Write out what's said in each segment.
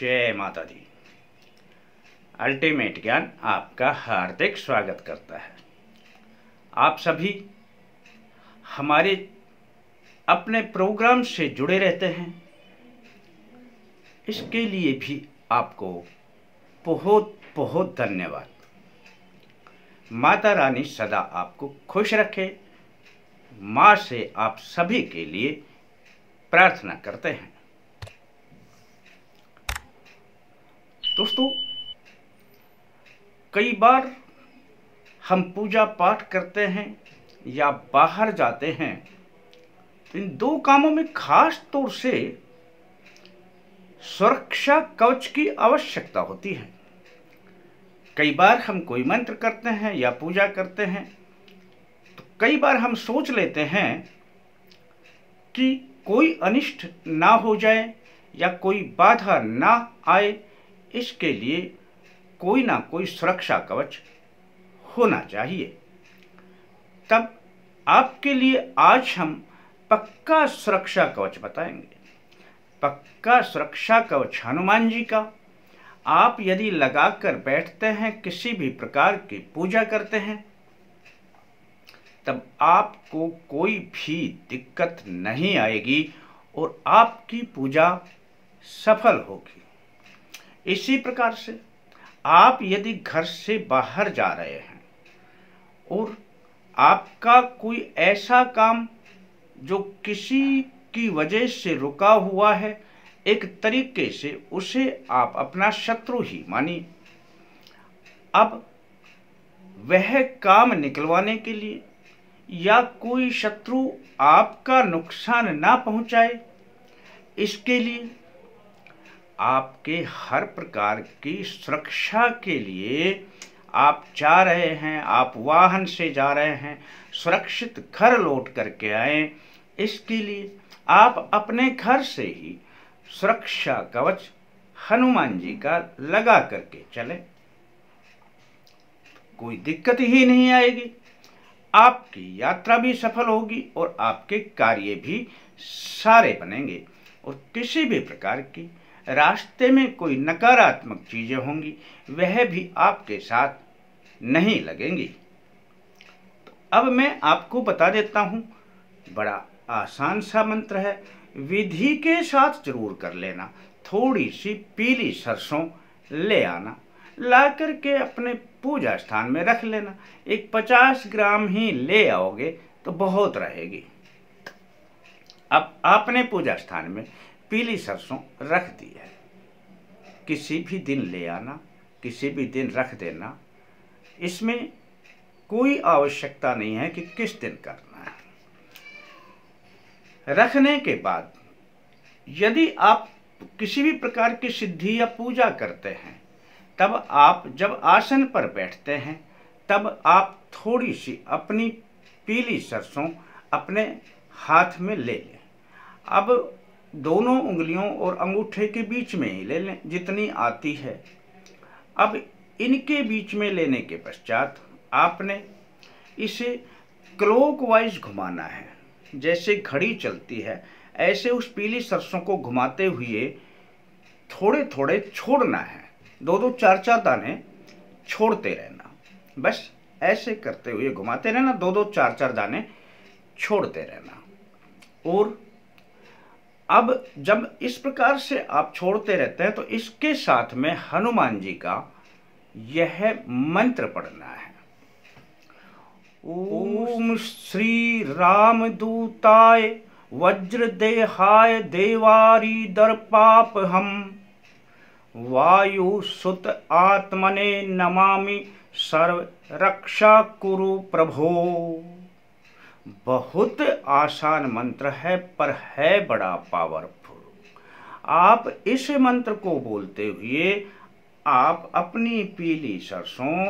जय माता दी। अल्टीमेट ज्ञान आपका हार्दिक स्वागत करता है। आप सभी हमारे अपने प्रोग्राम से जुड़े रहते हैं। इसके लिए भी आपको बहुत बहुत धन्यवाद। माता रानी सदा आपको खुश रखे। माँ से आप सभी के लिए प्रार्थना करते हैं। दोस्तों, कई बार हम पूजा पाठ करते हैं या बाहर जाते हैं तो इन दो कामों में खास तौर से सुरक्षा कवच की आवश्यकता होती है। कई बार हम कोई मंत्र करते हैं या पूजा करते हैं तो कई बार हम सोच लेते हैं कि कोई अनिष्ट ना हो जाए या कोई बाधा ना आए इसके लिए कोई ना कोई सुरक्षा कवच होना चाहिए। तब आपके लिए आज हम पक्का सुरक्षा कवच बताएँगे। पक्का सुरक्षा कवच हनुमान जी का। आप यदि लगाकर बैठते हैं, किसी भी प्रकार की पूजा करते हैं, तब आपको कोई भी दिक्कत नहीं आएगी और आपकी पूजा सफल होगी। इसी प्रकार से आप यदि घर से बाहर जा रहे हैं और आपका कोई ऐसा काम जो किसी की वजह से रुका हुआ है, एक तरीके से उसे आप अपना शत्रु ही मानिए। अब वह काम निकलवाने के लिए या कोई शत्रु आपका नुकसान ना पहुँचाए, इसके लिए आपके हर प्रकार की सुरक्षा के लिए आप जा रहे हैं, आप वाहन से जा रहे हैं, सुरक्षित घर लौट करके आए। इसके लिए आप अपने घर से ही सुरक्षा कवच हनुमान जी का लगा करके चले। कोई दिक्कत ही नहीं आएगी। आपकी यात्रा भी सफल होगी और आपके कार्य भी सारे बनेंगे और किसी भी प्रकार की रास्ते में कोई नकारात्मक चीज़ें होंगी, वह भी आपके साथ नहीं लगेंगी। तो अब मैं आपको बता देता हूँ, बड़ा आसान सा मंत्र है, विधि के साथ ज़रूर कर लेना थोड़ी सी पीली सरसों ले आना ला करके अपने पूजा स्थान में रख लेना, एक पचास ग्राम ही ले आओगे तो बहुत रहेगी। अब आपने पूजा स्थान में पीली सरसों रख दी है। किसी भी दिन ले आना, किसी भी दिन रख देना। इसमें कोई आवश्यकता नहीं है कि किस दिन करना है। रखने के बाद यदि आप किसी भी प्रकार की सिद्धि या पूजा करते हैं, तब आप जब आसन पर बैठते हैं, तब आप थोड़ी सी अपनी पीली सरसों अपने हाथ में ले लें। अब दोनों उंगलियों और अंगूठे के बीच में ही ले लें, जितनी आती है। अब इनके बीच में लेने के पश्चात आपने इसे क्लोकवाइज घुमाना है। जैसे घड़ी चलती है, ऐसे उस पीली सरसों को घुमाते हुए थोड़े थोड़े छोड़ना है। दो दो चार चार दाने छोड़ते रहना। बस ऐसे करते हुए घुमाते रहना दो दो चार चार दाने छोड़ते रहना। और अब जब इस प्रकार से आप छोड़ते रहते हैं तो इसके साथ में हनुमान जी का यह मंत्र पढ़ना है। ओम श्री राम दूताय वज्र देहाय देवारी दर्पाप हम वायु सुत आत्मने नमामि सर्व रक्षा कुरु प्रभो। बहुत आसान मंत्र है, पर है बड़ा पावरफुल आप इस मंत्र को बोलते हुए आप अपनी पीली सरसों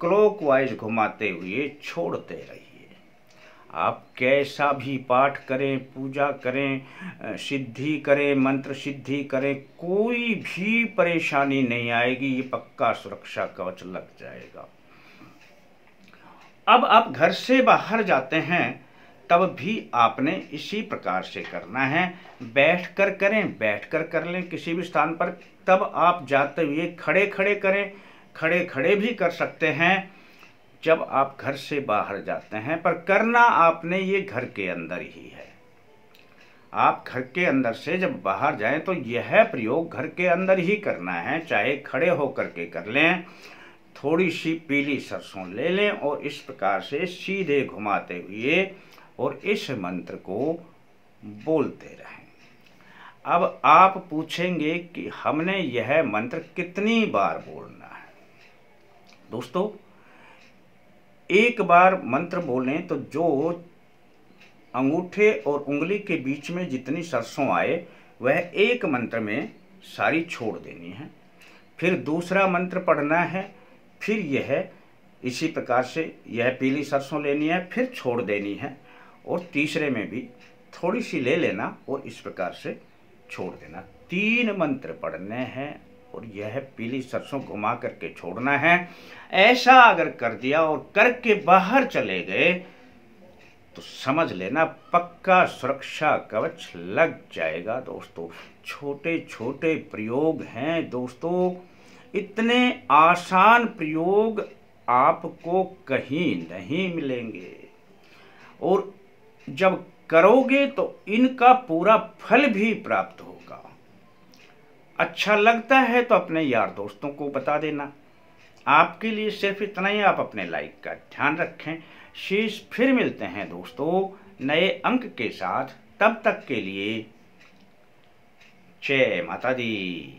क्लॉकवाइज घुमाते हुए छोड़ते रहिए। आप कैसा भी पाठ करें, पूजा करें, सिद्धि करें, मंत्र सिद्धि करें, कोई भी परेशानी नहीं आएगी, ये पक्का सुरक्षा कवच लग जाएगा। अब आप घर से बाहर जाते हैं, तब भी आपने इसी प्रकार से करना है। बैठ कर करें बैठ कर कर लें किसी भी स्थान पर, तब आप जाते हुए खड़े खड़े करें खड़े खड़े भी कर सकते हैं। जब आप घर से बाहर जाते हैं, पर करना आपने ये घर के अंदर ही है। आप घर के अंदर से जब बाहर जाएँ तो यह प्रयोग घर के अंदर ही करना है, चाहे खड़े होकर के कर लें। थोड़ी सी पीली सरसों ले लें और इस प्रकार से सीधे घुमाते हुए और इस मंत्र को बोलते रहें। अब आप पूछेंगे कि हमने यह मंत्र कितनी बार बोलना है? दोस्तों, एक बार मंत्र बोलें तो जो अंगूठे और उंगली के बीच में जितनी सरसों आए, वह एक मंत्र में सारी छोड़ देनी है। फिर दूसरा मंत्र पढ़ना है फिर यह, इसी प्रकार से यह पीली सरसों लेनी है, फिर छोड़ देनी है, और तीसरे में भी थोड़ी सी ले लेना, और इस प्रकार से छोड़ देना। तीन मंत्र पढ़ने हैं, और यह पीली सरसों घुमा करके छोड़ना है। ऐसा अगर कर दिया और करके बाहर चले गए तो समझ लेना पक्का सुरक्षा कवच लग जाएगा, दोस्तों। छोटे छोटे प्रयोग हैं, दोस्तों। इतने आसान प्रयोग आपको कहीं नहीं मिलेंगे। और जब करोगे तो इनका पूरा फल भी प्राप्त होगा। अच्छा लगता है तो अपने यार दोस्तों को बता देना। आपके लिए सिर्फ़ इतना ही आप अपने लाइक का ध्यान रखें। शेष फिर मिलते हैं दोस्तों नए अंक के साथ। तब तक के लिए जय माता दी।